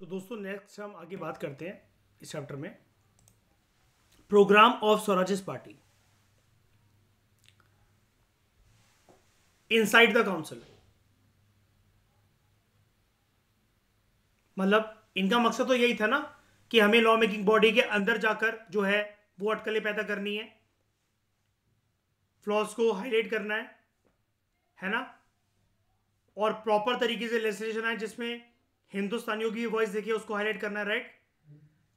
तो दोस्तों नेक्स्ट हम आगे बात करते हैं इस चैप्टर में। Programme of Swarajist party inside the council मतलब इनका मकसद तो यही था ना कि हमें लॉ मेकिंग बॉडी के अंदर जाकर जो है वो अटकलें पैदा करनी है। फ्लॉस को हाईलाइट करना है। है ना? और प्रॉपर तरीके से लेजिस्लेशन आए जिसमें हिंदुस्तानियों की वॉइस देखिए, उसको हाईलाइट करना right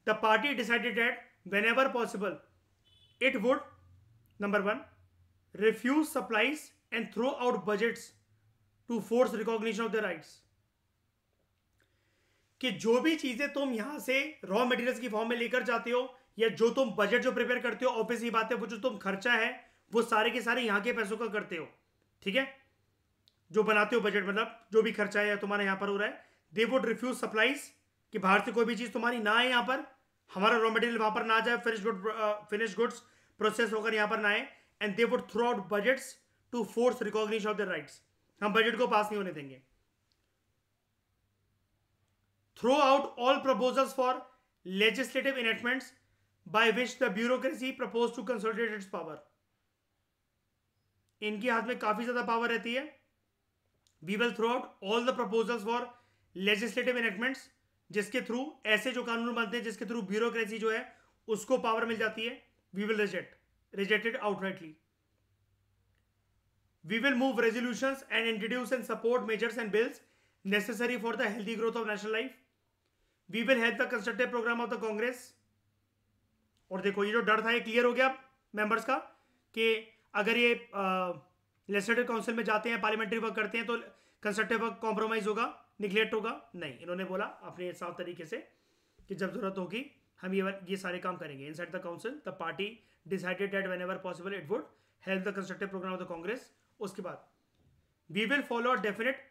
the party decided that when possible it would number one refuse supplies and throw out budgets to force recognition of the rights कि जो भी चीज़ें तुम यहाँ से रॉ मटेरियल्स की फॉर्म में लेकर जाते हो, या जो तुम बजट जो प्रिपेयर करते हो ऑब्वियसली बात है वो जो तुम खर्चा है, वो सारे के सारे यहाँ के पैसों का करते हो, ठीक है? जो बनाते हो बजट मतलब जो भी खर्चा है तुम्हारा यहाँ पर हो रहा है दे वुड रिफ्यूज सप्लाईज कि बाहर से कोई भी चीज़ तुम्हारी ना आए यहाँ पर। हमारा रॉ मटेरियल वहाँ पर ना जाए finish good finish goods process होकर यहाँ पर ना आए। And they would through out budgets to force recognition of the rights हम बजट को पास नहीं होने देंगे। Throw out all proposals for legislative enactments by which the bureaucracy propose to consolidate its power इनके हाथ में काफ़ी ज़्यादा पावर रहती है। We will throw out all the proposals for legislative enactments जिसके थ्रू ऐसे जो कानून बनते हैं, जिसके थ्रू ब्यूरोक्रेसी जो है, उसको पावर मिल जाती है we will reject rejected outrightly we will move resolution and introduce and support measures and bills necessary for the healthy growth of national life we will help the constructive programme of the Congress और देखो, ये जो डर था, ये clear हो गया members का, कि अगर ये लेजिस्लेटिव काउंसिल में जाते हैं पार्लियामेंट्री वर्क करते हैं तो कंस्ट्रक्टिव वर्क कॉम्प्रोमाइज होगा। निगलेक्ट होगा? नहीं। इन्होंने बोला अपने साफ़ तरीके से कि जब ज़रूरत होगी, हम ये ये सारे काम करेंगे। Inside the council the party decided that when possible it would help the constructive programme of the Congress उसके बाद we will follow definite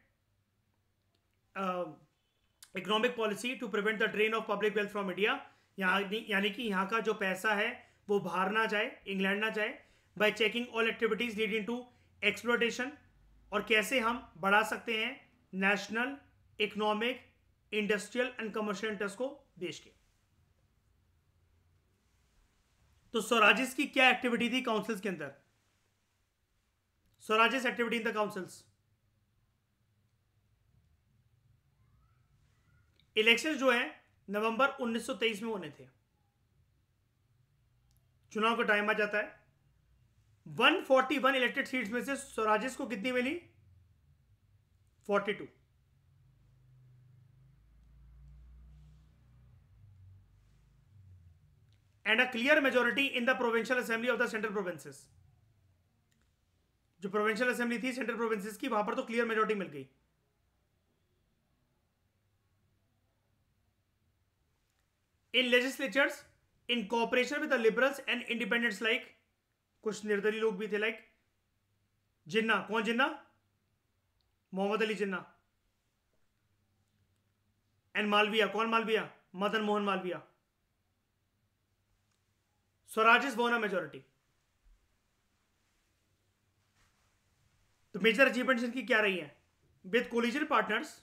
economic policy to prevent the drain of public wealth from India यानी कि यहाँ का जो पैसा है, वो बाहर ना जाए इंग्लैंड ना जाए by checking all activities leading to exploitation और कैसे हम बढ़ा सकते हैं national economic industrial and commercial interest को देश के। तो स्वराजिस की क्या एक्टिविटी थी काउंसिल्स के अंदर? Swarajist activity in the councils election जो है, नवंबर 1923 में होने थे। चुनाव का टाइम आ जाता है। 141 इलेक्टेड सीट्स में से स्वराजिस को कितनी मिली? 42 and a clear majority in the provincial assembly of the central provinces जो प्रोविंशियल असेंबली थी सेंट्रल प्रोविंसेस की, वहाँ पर तो क्लियर मेजोरिटी मिल गई। In legislatures in cooperation with the liberals and independents like कुछ निर्दलीय लोग भी थे लाइक जिन्ना, कौन जिन्ना? मोहम्मद अली जिन्ना। एंड मालविया, कौन Malaviya? Madan Mohan Malaviya. Swaraj is won majority तो मेजर अचीवमेंट्स इनकी क्या रही है? With collision partners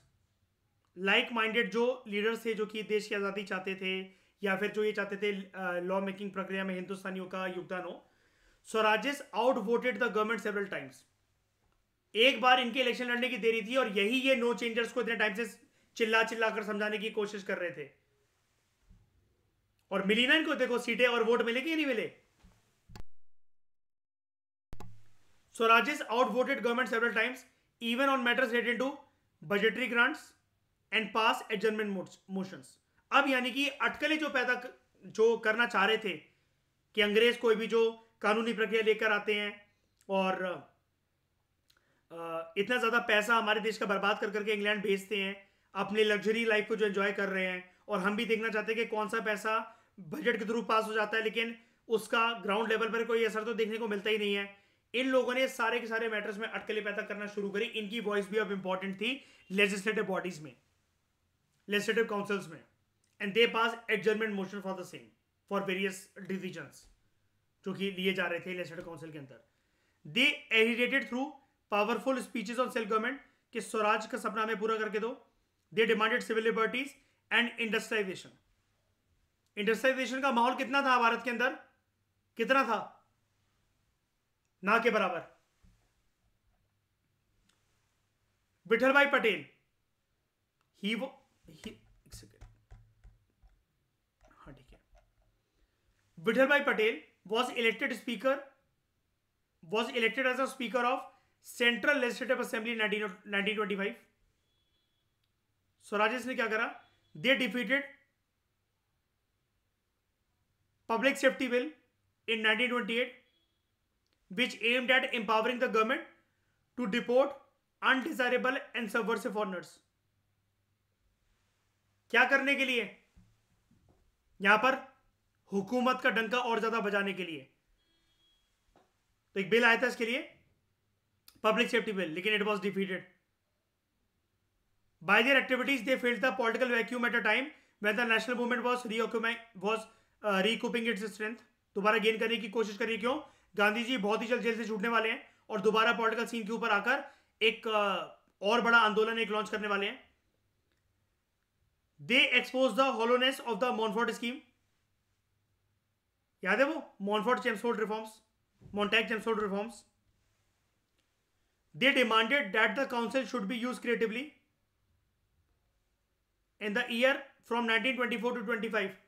like minded जो लीडर्स थे, जो कि देश की आज़ादी चाहते थे, या फिर जो ये चाहते थे लॉ मेकिंग प्रक्रिया में हिंदुस्तानियों का योगदान हो Swarajists outvoted the government several times एक बार इनके इलेक्शन लड़ने की देरी थी और यही ये नो चेंजर्स को इतने टाइम से चिल्ला चिल्ला कर समझाने की कोशिश कर रहे थे। और मिली ना इनको, देखो सीटें और वोट मिले कि नहीं मिले? Swarajists outvoted government several times even on matters related to budgetary grants and pass adjournment motions अब यानी कि अटकलें जो पैदा जो करना चाह रहे थे, कि अंग्रेज़ कोई भी जो कानूनी प्रक्रिया लेकर आते हैं और इतना ज़्यादा पैसा हमारे देश का बर्बाद कर करके इंग्लैंड भेजते हैं, अपने लग्जरी लाइफ को जो एंजॉय कर रहे हैं, और हम भी देखना चाहते हैं कि कौन सा पैसा बजट के थ्रू पास हो जाता है, लेकिन उसका ग्राउंड लेवल पर कोई असर तो देखने को मिलता ही नहीं है। इन लोगों ने सारे के सारे मैटर्स में अटकलें पैदा करना शुरू करी। इनकी वॉइस भी अब इंपॉर्टेंट थी लेजिस्लेटिव बॉडीज में लेजिस्लेटिव काउंसिल्स में। And they pass adjournment motion for the same for various decisions जो कि लिए जा रहे थे लेजिस्लेटिव काउंसिल के अंदर। They edited through powerful speeches on self government कि स्वराज का सपना हमें पूरा करके दो। They demanded civil liberties and industrialisation industrialisation का माहौल कितना था भारत के अंदर? कितना था? ना के बराबर। विठल भाई पटेल ही वो ही, ठीक है। Vithal bhai Patel was elected speaker was elected as a speaker of central legislative assembly nineteen twenty five Swarajists ने क्या करा? They defeated public safety bill in 1928 which aimed at empowering the government to deport undesirable and subversive foreigners क्या करने के लिए यहाँ पर हुकूमत का डंका और ज़्यादा बजाने के लिए तो एक बिल आया था इसके लिए पब्लिक सेफ्टी बिल लेकिन it was defeated by their activities they filled the political vacuum at a time when the national movement was reoccupying was recouping its strength दोबारा गेन करने की कोशिश करिए क्यों? गांधी जी बहुत ही जल्द जेल से छूटने वाले हैं और दोबारा पॉलिटिकल सीन के ऊपर आकर एक और बड़ा आंदोलन एक लॉन्च करने वाले हैं। They expose the hollowness of the Montford scheme याद है वो? Montford Chelmsford reforms Montagu Chelmsford reforms they demanded that the council should be use creatively in the year from 1924 to 25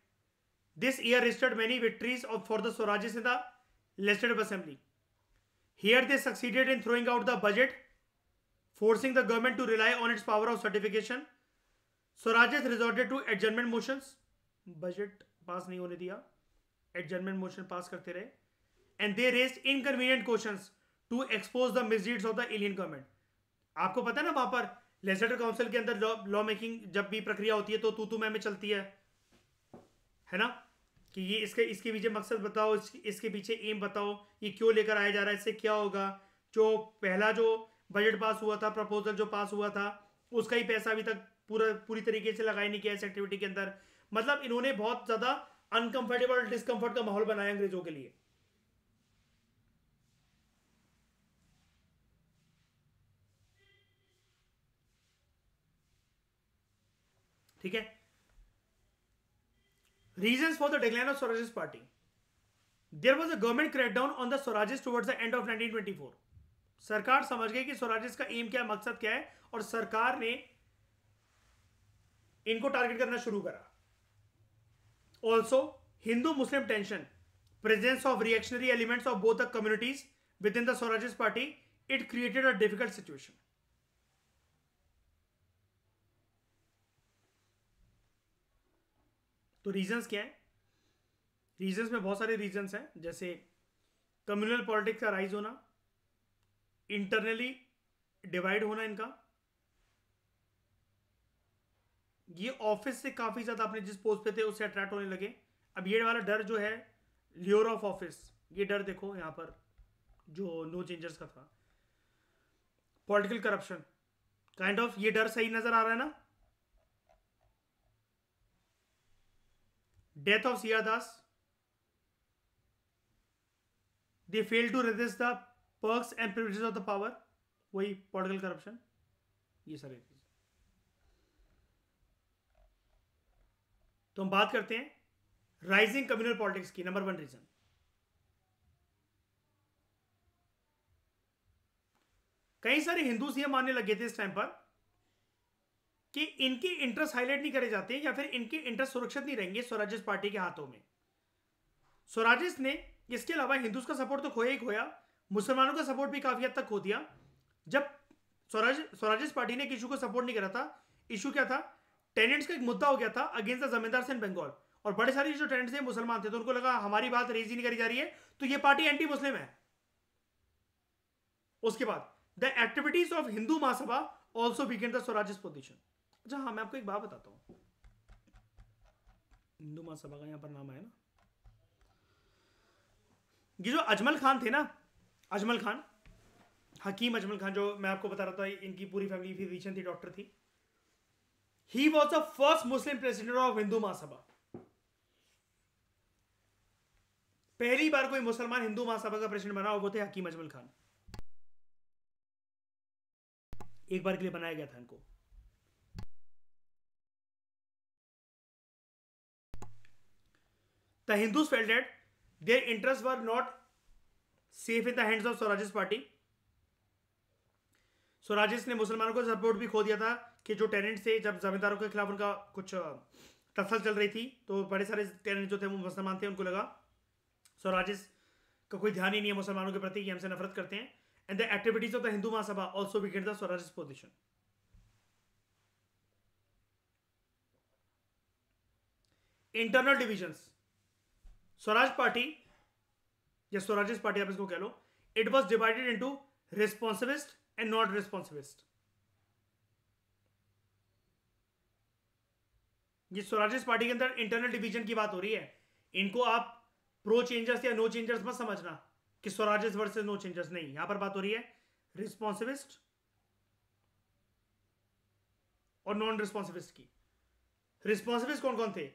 This year registered many victories of, for the Swarajis in the Legislative Assembly. Here they succeeded in throwing out the budget, forcing the government to rely on its power of certification. Swarajis resorted to adjournment motions. Budget pass नहीं होने दिया adjournment motion pass करते रहे and they raised inconvenient questions to expose the misdeeds of the alien government. आपको पता है ना वहाँ पर लेजिस्लेटिव काउंसिल के अंदर लॉ मेकिंग जब भी प्रक्रिया होती है तो तू तू मैं में चलती है है ना कि ये इसके इसके पीछे मकसद बताओ इस, इसके पीछे एम बताओ ये क्यों लेकर आया जा रहा है इससे क्या होगा? जो पहला जो बजट पास हुआ था प्रपोजल जो पास हुआ था उसका ही पैसा अभी तक पूरा पूरी तरीके से लगाया नहीं किया इस एक्टिविटी के अंदर। मतलब इन्होंने बहुत ज़्यादा अनकंफर्टेबल डिस्कंफर्ट का माहौल बनाया अंग्रेज़ों के लिए। ठीक है? Reasons for the decline of Swarajist party. There was a government crackdown on the Swarajist towards the end of 1924. सरकार समझ गई कि स्वराजिस का एम क्या मकसद क्या है और सरकार ने इनको टारगेट करना शुरू करा also Hindu Muslim tension presence of reactionary elements of both the communities within the Swarajist party, it created a difficult situation. तो रीजंस क्या है? रीजंस में बहुत सारे रीजंस हैं, जैसे कम्युनल पॉलिटिक्स का राइज होना इंटरनली डिवाइड होना इनका। ये ऑफ़िस से काफ़ी ज़्यादा अपने जिस पोस्ट पे थे, उससे अट्रैक्ट होने लगे। अब ये वाला डर जो है लियोर ऑफ़ ऑफ़िस ये डर देखो यहाँ पर, जो नो चेंजर्स का था। पॉलिटिकल करप्शन काइंड ऑफ़ ये डर सही नज़र आ रहा है ना? Death of Siya Das. They failed to resist the perks and privileges of the power. वही पॉलिटिकल करप्शन ये सारी चीज़ तो हम बात करते हैं राइजिंग कम्युनल पॉलिटिक्स की नंबर वन रीजन कई सारे हिंदू ये मानने लगे थे इस टाइम पर कि इनके इंटरेस्ट हाईलाइट नहीं करे जाते या फिर इनके इंटरेस्ट सुरक्षित नहीं रहेंगे स्वराजिस पार्टी के हाथों में। स्वराजिस ने इसके अलावा हिंदुज का सपोर्ट तो खोया ही खोया, मुसलमानों का सपोर्ट भी काफ़ी हद तक खो दिया। जब स्वराज स्वराजिस पार्टी ने एक इशू को सपोर्ट नहीं करा था इशू क्या था? टेनेंट्स का एक मुद्दा हो गया था अगेंस्ट द जमींदार इन बंगाल और बड़े सारे जो टेनेंट्स हैं मुसलमान थे तो उनको लगा, हमारी बात रेज ही नहीं करी जा रही है तो ये पार्टी एंटी मुस्लिम है। उसके बाद the activities of Hindu Mahasabha also weakened the Swarajist position अच्छा हाँ मैं आपको एक बात बताता हूँ। हिंदू महासभा का यहाँ पर नाम है ना। ये जो अजमल खान थे ना, अजमल खान, हकीम अजमल खान, जो मैं आपको बता रहा था, इनकी पूरी फैमिली फिजिशियन थी डॉक्टर थी। He was the first Muslim president of Hindu Mahasabha पहली बार कोई मुसलमान हिंदू महासभा का प्रेसिडेंट बना, वो थे हकीम अजमल खान। एक बार के लिए बनाया गया था इनको। The Hindus felt that their interests were not safe in the hands of Swaraj's party. Swarajist ने मुसलमानों को सपोर्ट भी खो दिया था कि जो टेनेंट्स थे, जब जमींदारों के खिलाफ उनका कुछ तसल चल रही थी तो बड़े सारे टेनेंट जो थे, वो मुसलमान थे, उनको लगा। स्वराजिस का कोई ध्यान ही नहीं है मुसलमानों के प्रति हमसे नफरत करते हैं। And the activities of the Hindu Mahasabha also weakened the Swarajist position internal divisions Swaraj party, या स्वराजिस पार्टी आप इसको कह लो it was divided into responsivist and not responsivist ये स्वराजिस पार्टी के अंदर इंटरनल डिवीज़न की बात हो रही है। इनको आप प्रो चेंजर्स या नो चेंजर्स मत समझना कि स्वराजिस वर्सेस नो चेंजर्स नहीं। यहाँ पर बात हो रही है रिस्पॉन्सिबिस्ट और नॉन रिस्पॉन्सिबिस्ट की। रिस्पॉन्सिबिस्ट कौन कौन थे?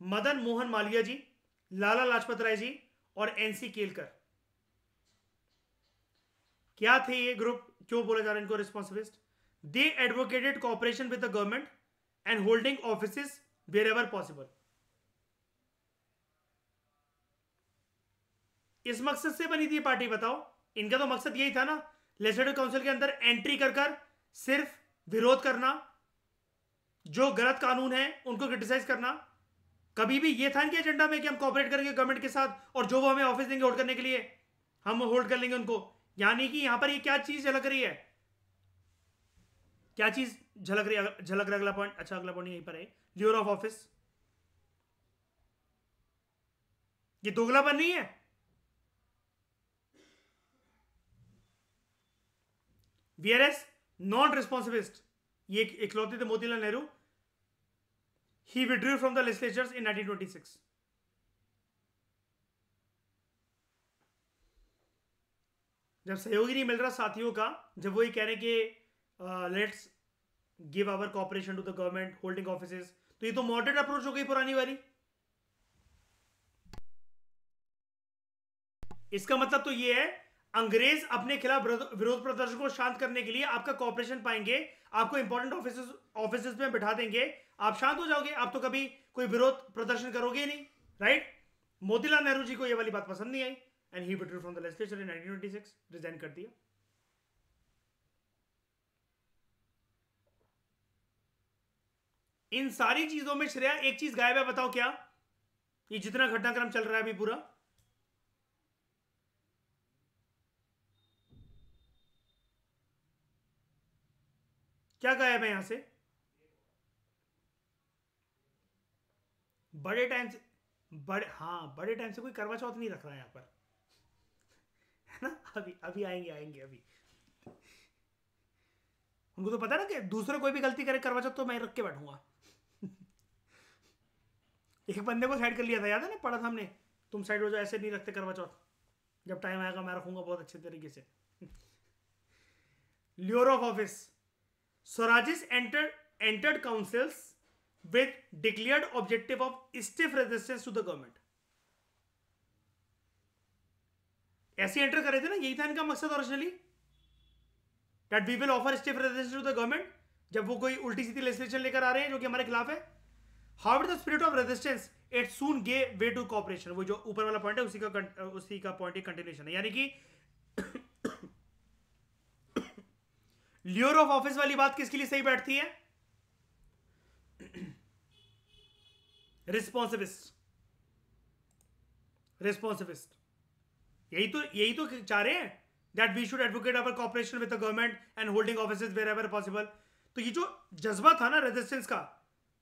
मदन मोहन मालिया जी लाला लाजपत राय जी और एनसी केलकर। क्या थे ये ग्रुप क्यों बोला जा रहा है इनको responsivist they advocated cooperation with the government and holding office wherever possible इस मकसद से बनी थी पार्टी, बताओ। इनका तो मकसद यही था ना लेजिस्लेटिव काउंसिल के अंदर एंट्री कर कर सिर्फ़ विरोध करना, जो गलत कानून है उनको क्रिटिसाइज करना। कभी भी ये था इनके एजेंडा में कि हम कॉपरेट करेंगे गवर्नमेंट के साथ और जो वो हमें ऑफ़िस देंगे होल्ड करने के लिए, हम होल्ड कर लेंगे उनको। यानी कि यहाँ पर ये क्या चीज़ झलक रही है? क्या चीज़ झलक रही है? झलक रहा अगला पॉइंट अच्छा अगला पॉइंट यहीं पर है। ल्योर ऑफ़ ऑफ़िस ये दोगलापन नहीं है? वीआरएस नॉन रिस्पॉन्सिबिलिस्ट ये इकलौते थे Motilal Nehru. He withdrew from the legislatures in 1926. जब सहयोगी नहीं मिल रहा साथियों का, जब वो ये कह रहे हैं कि let's give our cooperation to the government holding office तो ये तो मॉडरेट अप्रोच हो गई पुरानी वाली इसका मतलब तो ये है, अंग्रेज़ अपने खिलाफ विरोध प्रदर्शन को शांत करने के लिए आपका कॉपरेशन पाएँगे, आपको इंपॉर्टेंट ऑफ़िस ऑफ़िस में बिठा देंगे आप शांत हो जाओगे, आप तो कभी कोई विरोध प्रदर्शन करोगे नहीं राइट मोतीलाल नेहरू जी को यह वाली बात पसंद नहीं आई and he withdrew from the legislature in 1926 resign कर दिया। इन सारी चीज़ों में श्रेया, एक चीज़ गायब है, बताओ क्या? ये जितना घटनाक्रम चल रहा है अभी पूरा। क्या गायब है यहाँ से? बड़े टाइम से, बड़े हाँ बड़े टाइम से कोई करवा चौथ नहीं रख रहा है यहाँ पर। है ना? अभी अभी आएँगे आएँगे, अभी। उनको तो पता ना कि दूसरे कोई भी गलती करे, करवा चौथ तो मैं रख के बैठूँगा। एक बंदे को साइड कर लिया था, याद है ना? पढ़ा था हमने, तुम साइड हो जाओ, ऐसे नहीं रखते करवा चौथ। जब टाइम आएगा, मैं रखूँगा बहुत अच्छे तरीके से। Lure of office Swarajist enter entered councils with declared objective of stiff resistance to the government. ऐसे एंटर करे थे ना, यही था इनका मकसद originally that we will offer stiff resistance to the government जब वो कोई उल्टी सीधी लेजिस्लेशन लेकर आ रहे हैं, जो कि हमारे खिलाफ है। How the spirit of resistance it soon gave way to cooperation वो जो ऊपर वाला पॉइंट है, उसी का उसी का पॉइंट एक कंटिन्यूशन है। यानी कि लियोर ऑफ़ ऑफ़िस वाली बात किसके लिए सही बैठती है? रिस्पॉन्सिबिस्ट रिस्पॉन्सिबिस्ट यही तो यही तो चाह रहे हैं that we should advocate our cooperation with the government and holding office wherever possible तो ये जो जज्बा था ना रेजिस्टेंस का,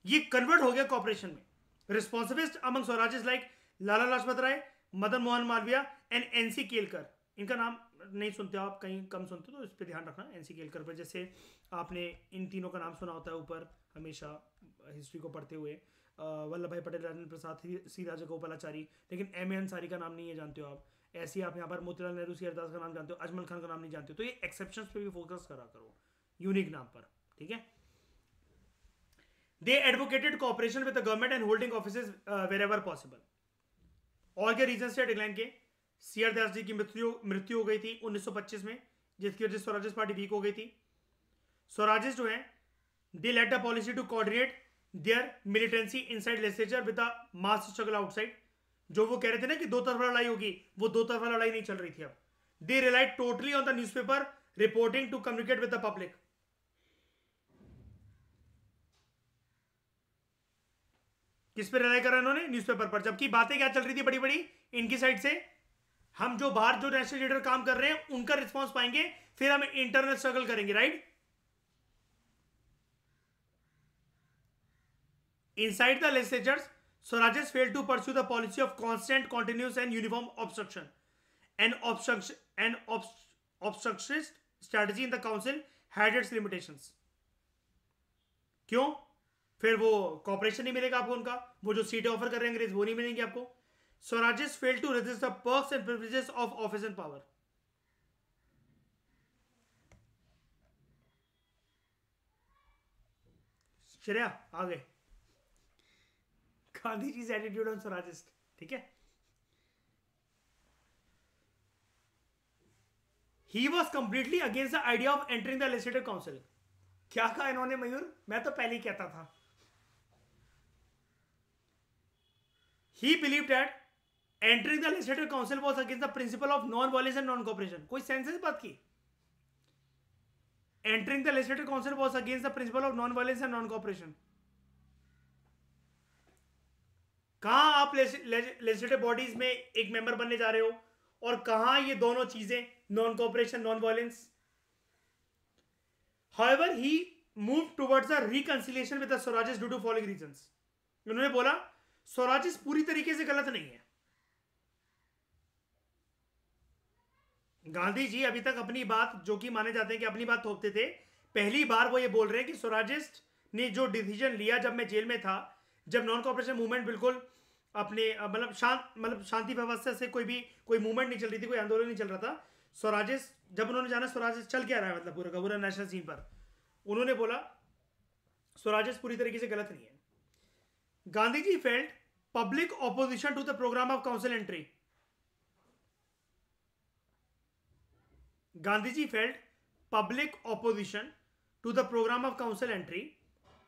ये कन्वर्ट हो गया कॉपरेशन में। Responsivists among Swaraj like Lala Lajpat Rai Madan Mohan Malaviya and N C Kelkar इनका नाम नहीं सुनते हो आप, कहीं कम सुनते हो तो इस पर ध्यान रखना एनसी केलकर पर। जैसे आपने इन तीनों का नाम सुना होता है ऊपर, हमेशा हिस्ट्री को पढ़ते हुए। वल्लभ भाई पटेल, राजेंद्र प्रसाद, सी राजा गोपालाचारी लेकिन एम ए अंसारी का नाम नहीं है, जानते हो आप? ऐसे आप यहाँ पर मोतीलाल नेहरू, सी अरदास का नाम जानते हो, अजमल खान का नाम नहीं जानते हो। तो ये एक्सेप्शन पे भी फोकस करा करो यूनिक नाम पर, ठीक है? They advocated cooperation with the government and holding office wherever possible और क्या रीजन से डिक्लाइन के? सी आर दास जी की मृत्यु मृत्यु हो गई थी 1925 में, जिसकी वजह से स्वराजिस पार्टी वीक हो गई थी। स्वराजिस जो है they let the policy to coordinate their militancy inside legislature with mass struggle outside जो वो कह रहे थे ना कि दो तरफा लड़ाई होगी, वो दो तरफा लड़ाई नहीं चल रही थी अब। They relied totally on the newspaper reporting to communicate with the public किस पे रिलाई करा इन्होंने? न्यूज़पेपर पर। जबकि बातें क्या चल रही थी बड़ी बड़ी इनकी साइड से। हम जो बाहर जो नेशनल लीडर काम कर रहे हैं, उनका रिस्पॉन्स पाएँगे, फिर हम इंटरनल स्ट्रगल करेंगे right Inside the legislatures, Swaraj's failed to pursue the policy of constant, continuous, and uniform obstruction. An obstruction, an obst, obstructionist strategy in the council had its limitations. क्यों फिर वो corporation नहीं मिलेगा आपको उनका वो जो सीटें ऑफ़र कर रहे हैं अंग्रेज़ वो नहीं मिलेंगे आपको Swarajists fail to resist the perks and privileges of office and power Shreya आगे गांधी जी एटीट्यूड ऑन स्वराजिस्ट ठीक है? He was completely against the idea of entering the legislative council क्या कहा इन्होंने मयूर? मैं तो पहले ही कहता था। He believe that entering the legislative council was against the principle of non violence and non cooperation कोई सेंस इस बात की? Entering the legislative council was against the principle of non violence and non cooperation कहाँ आप legislative bodies में एक member बनने जा रहे हो? और कहाँ ये दोनों चीज़ें non cooperation non violence however he move towards reconciliation with Swarajists due to following reasons उन्होंने बोला स्वराजेस पूरी तरीके से गलत नहीं है. गांधी जी अभी तक अपनी बात, जो कि माने जाते हैं कि अपनी बात थोपते थे, पहली बार वो ये बोल रहे हैं कि स्वराजिस्ट ने जो डिसीज़न लिया जब मैं जेल में था जब नॉन कॉपरेशन मूवमेंट बिल्कुल अपने मतलब शांत मतलब शांति व्यवस्था से कोई भी, कोई मूवमेंट नहीं चल रही थी, कोई आंदोलन नहीं चल रहा था। स्वराजेश, जब उन्होंने जाना, स्वराजेश चल क्या रहा है मतलब पूरा का पूरा नेशनल सीन पर? उन्होंने बोला, स्वराजेश पूरी तरीके से गलत नहीं है। Gandhi ji felt public opposition to the programme of council entry Gandhi ji felt public opposition to the programme of council entry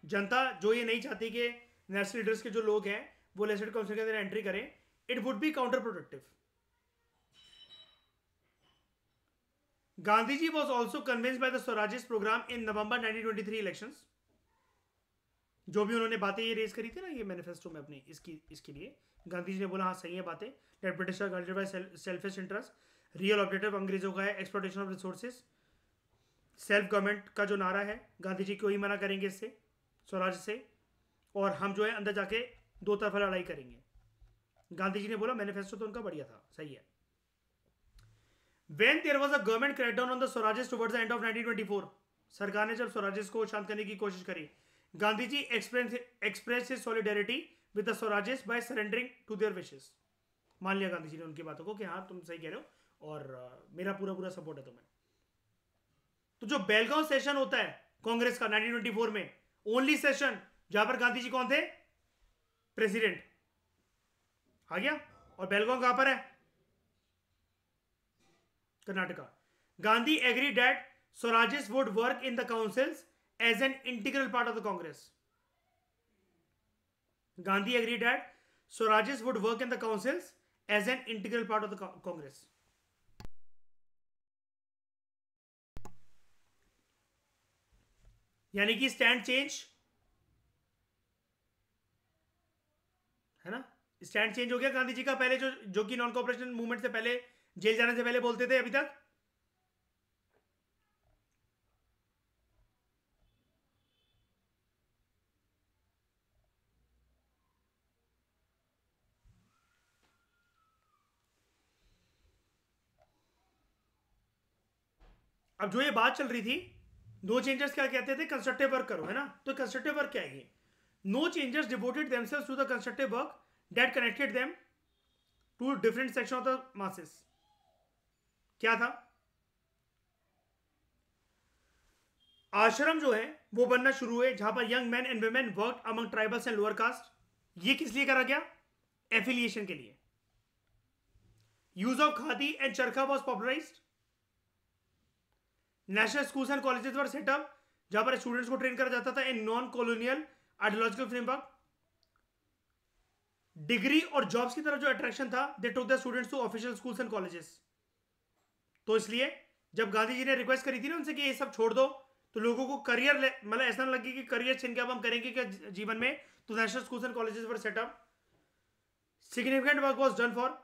जनता जो ये नहीं चाहती कि नेशनल लीडर्स के जो लोग हैं, वो लेजिस्लेटिव काउंसिल के अंदर एंट्री करें it would be counterproductive Gandhi ji was also convinced by the Swarajists programme in November 1923 elections जो भी उन्होंने बातें ये रेज करी थी ना, ये मैनिफेस्टो में अपनी, इसकी, इसके लिए। गांधी जी ने बोला हाँ सही है बातें। That British guided by selfish interest real objective अंग्रेज़ों का है exploitation of resources self government का जो नारा है, गांधी जी क्यों ही मना करेंगे इससे, स्वराज से। और हम जो है अंदर जाके दो तरफा लड़ाई करेंगे। गांधी जी ने बोला मैनिफेस्टो तो उनका बढ़िया था सही है। When there was a government crackdown on the Swarajists towards end of 1924 सरकार ने जब स्वराजेस को शांत करने की कोशिश करी Gandhi ji express express solidarity with the Swarajists by surrendering to their wishes मान लिया गांधी जी ने उनकी बातों को कि हाँ तुम सही कह रहे हो और uh, मेरा पूरा पूरा सपोर्ट है तुम्हें। तो जो बेलगांव सेशन होता है कांग्रेस का 1924 में ओनली सेशन जहाँ पर गांधी जी कौन थे? प्रेसिडेंट आ गया? और बेलगांव कहाँ पर है? Karnataka. Gandhi agree that Swarajists would work in the councils as an integral part of the Congress Gandhi agree that Swarajists would work in the councils as an integral part of the Congress यानी कि stand change है ना stand change हो गया गांधी जी का पहले जो जो कि नॉन कॉपरेशन मूवमेंट से पहले जेल जाने से पहले बोलते थे अभी तक? अब जो ये बात चल रही थी दो चेंजर्स क्या कहते थे? कंस्ट्रक्टिव वर्क करो, है ना? तो कंस्ट्रक्टिव वर्क क्या है changers devoted themselves to the constructive work that connected them to different section of the masses. क्या था? आश्रम जो है, वो बनना शुरू हुए जहाँ पर young man and women work among tribals and lower caste ये किस लिए करा गया? एफिलिएशन के लिए. Use of khadi and charkha was popularise national schools and colleges were set up जहाँ पर स्टूडेंट्स को ट्रेन करा जाता था in non colonial ideological framework degree और जॉब्स की तरफ़ जो अट्रैक्शन था they took the students to official schools and colleges तो इसलिए, जब गांधी जी ने रिक्वेस्ट करी थी ना उनसे कि ये सब छोड़ दो तो लोगों को करियर मतलब ऐसा ना लगे कि करियर छिन के अब हम करेंगे क्या जीवन में? तो national schools and colleges were set up significant work was done for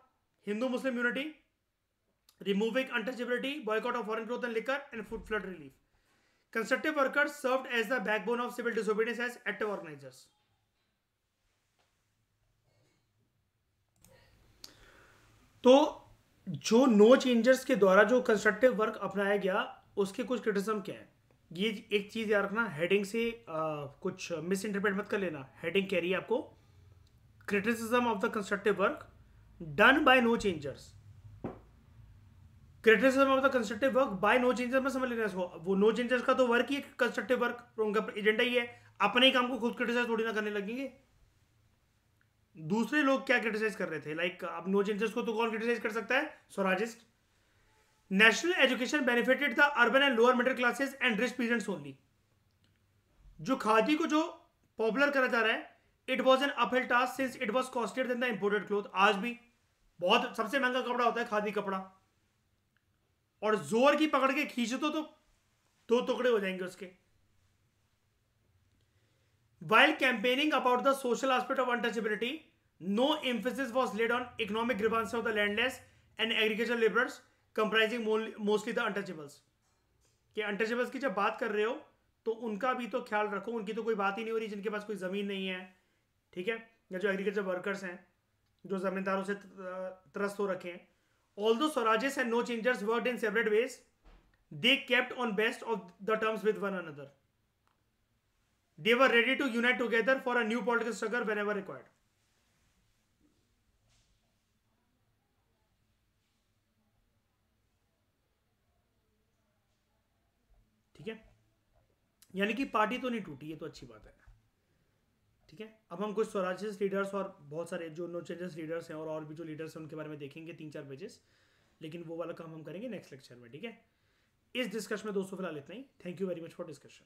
Hindu Muslim unity removing untouchability boycott of foreign growth and liquor and food flood relief Constructive workers served as the backbone of civil disobedience as active organizers. तो जो no changers के द्वारा जो constructive work अपनाया गया उसके कुछ criticism क्या है? ये एक चीज़ याद रखना हेडिंग से आ, कुछ मिस इंटरप्रेट मत कर लेना। हेडिंग कह रही है आपको criticism of the constructive work done by no changers criticism of the constructive work by no changers में समझ लेना इसको। वो नो चेंजर्स का तो वर्क ही कंस्ट्रक्टिव वर्क उनका एजेंडा ही है। अपने ही काम को खुद क्रिटिसाइज थोड़ी ना करने लगेंगे। दूसरे लोग क्या क्रिटिसाइज कर रहे थे? लाइक like, अब नो चेंजर्स को तो कौन क्रिटिसाइज कर सकता है? Swarajist national education benefited the urban and lower middle classes and rich peasants only जो खादी को जो पॉपुलर करा जा रहा है it was an uphill task since it was costed then the imported cloth आज भी बहुत सबसे महँगा कपड़ा होता है खादी कपड़ा। और ज़ोर की पकड़ के खींचो तो दो तो टुकड़े हो जाएँगे उसके। While campaigning about the social aspect of untouchability no emphasis was laid on economic grievance of the landless and agriculture labourers comprising mostly the untouchables कि अनटचेबल्स की जब बात कर रहे हो तो उनका भी तो ख्याल रखो उनकी तो कोई बात ही नहीं हो रही जिनके पास कोई ज़मीन नहीं है ठीक है? या जो एग्रीकल्चर वर्कर्स हैं जो ज़मींदारों से त्रस्त हो रखे हैं। Although Swarajes and no changers worked in separate ways, they kept on best of the terms with one another. They were ready to unite together for a new political struggle whenever required. ठीक है? यानी कि party तो नहीं टूटी, ये तो अच्छी बात है। ठीक है? अब हम कुछ स्वराजियस लीडर्स और बहुत सारे जो नो चेंजेस लीडर्स हैं और और भी जो लीडर्स हैं, उनके बारे में देखेंगे तीन चार पेजेस लेकिन वो वाला काम हम करेंगे नेक्स्ट लेक्चर में, ठीक है? इस डिस्कशन में दोस्तों फ़िलहाल इतना ही। Thank you very much for discussion